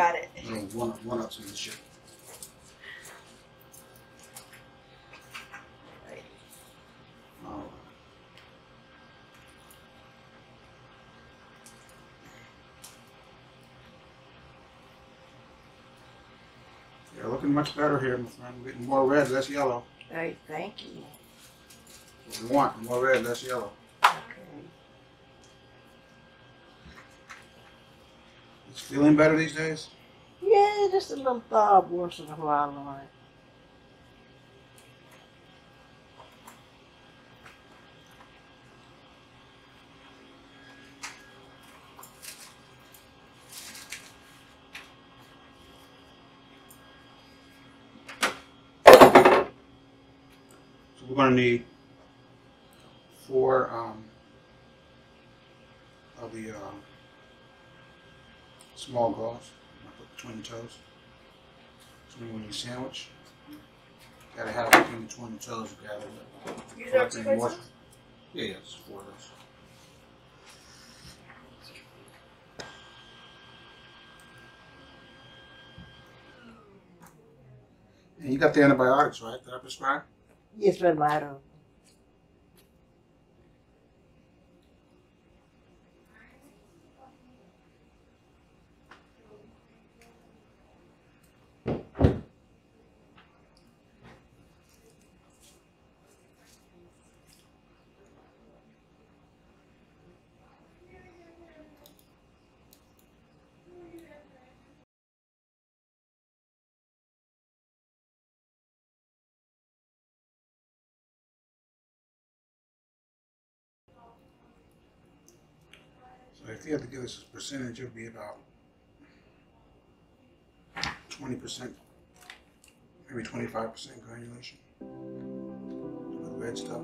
Got it. Little one, one ups in the ship. Right. Alright. You're looking much better here, my friend. We're getting more red, less yellow. Right, thank you. What we want, more red, less yellow. Okay. It's feeling better these days? Yeah, just a little throb once in a while on it. So we're gonna need four um, of the um, small gauze. I put between the toes. So when you sandwich, gotta have it between between the toes. You gotta You moisture. Yeah, yeah, it's four of those. And you got the antibiotics, right? That I prescribed? Yes, but I if you had to give us a percentage, it would be about twenty percent, maybe twenty-five percent granulation. With red stuff.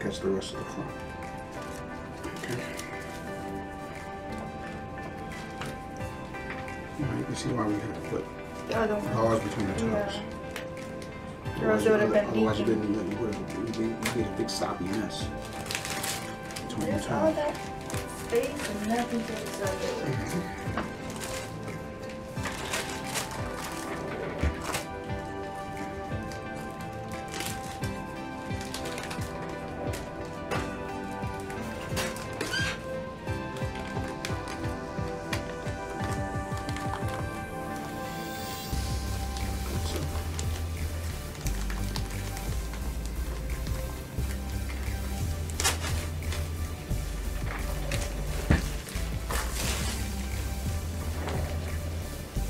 Catch the rest of the front. Okay. Now you see why we had to put oh, The other bars between the toes. Yeah. Or else it would have been Otherwise, you leaking. didn't, you would have, you get, a big soppy mess. Between the There's all that space and nothing to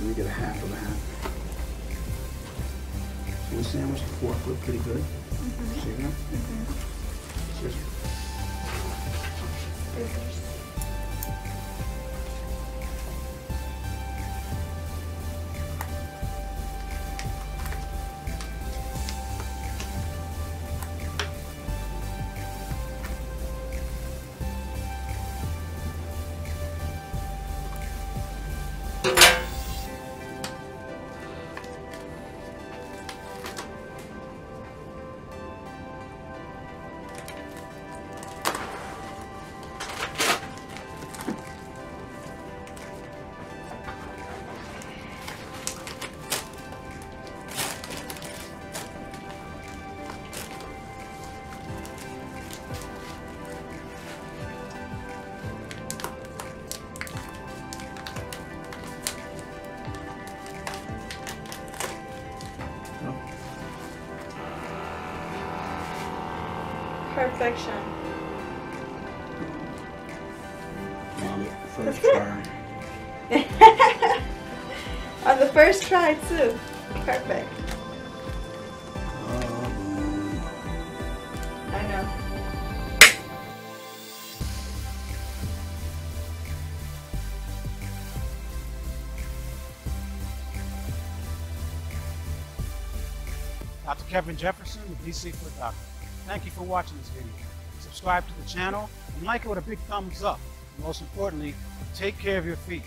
Let me get a half of a half. So we sandwiched the fork look pretty good. Mm-hmm. See that? Just Scissors. Perfection. nailed it. First That's it. try. On the first try too. Perfect. Um, I know. Dr. Kevin Jefferson, the DC Foot Doctor. Thank you for watching this video. Subscribe to the channel and like it with a big thumbs up. And most importantly, take care of your feet.